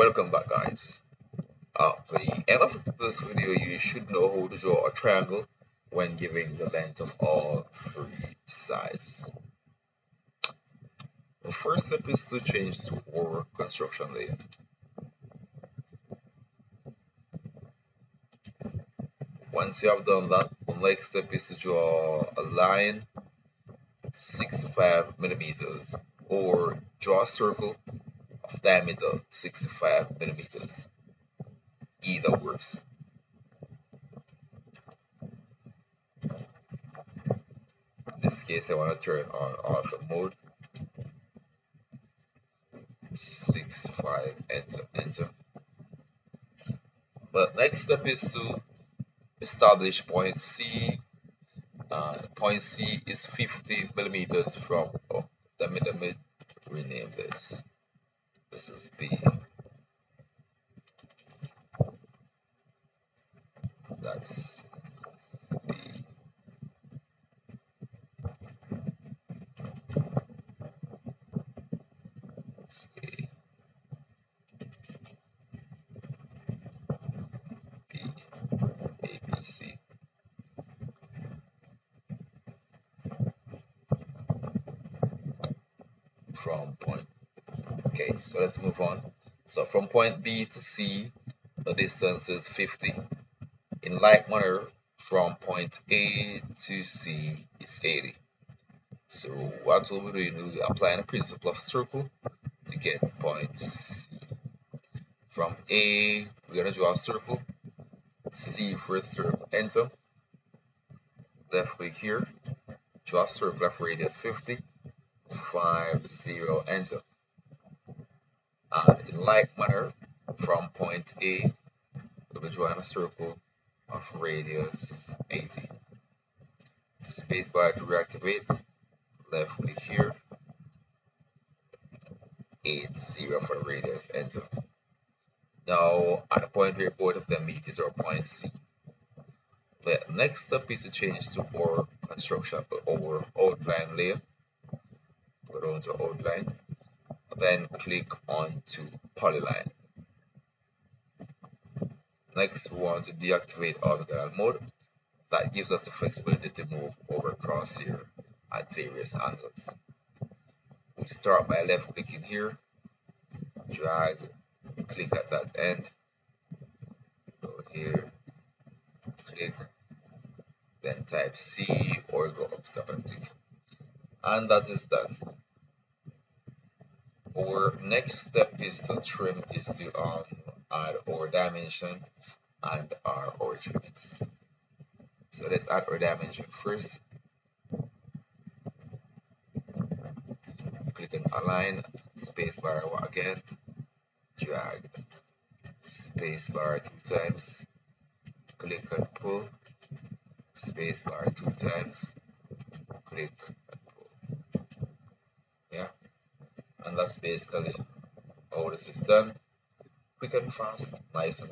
Welcome back guys. At the end of this video you should know how to draw a triangle when giving the length of all three sides. The first step is to change to our construction layer. Once you have done that, the next step is to draw a line 65 millimeters or draw a circle of diameter 65 millimeters. Either works. In this case, I want to turn on ortho mode. 65 enter enter. But next step is to establish point C. Uh, point C is 50 millimeters from. Oh, let me let me rename this. This is B. That's C. C. B. A, B, C. From point okay so let's move on. So from point B to C the distance is 50 in like manner from point A to C is 80 so what we'll be doing we're applying the principle of circle to get point C. From A we're to draw a circle. C for a circle enter. Left click here. Draw a circle of radius 50 5 0 enter and in like manner from point A we'll be drawing a circle of radius 80 spacebar to reactivate left click here. 80 for the radius enter. Now at the point where both of them meet is our point C. The next step is to change to our construction our outline layer. Go down to outline then click on to polyline. Next, we want to deactivate orthogonal mode. That gives us the flexibility to move over across here at various angles. We start by left clicking here, drag, click at that end, go here, click, then type C or go up to the click. And that is done our next step is to trim is to um, add our dimension and our trimmings so let's add our dimension first. Click on align spacebar again. Drag spacebar two times. Click on pull spacebar two times. Click and that's basically how this is done. Quick and fast nice and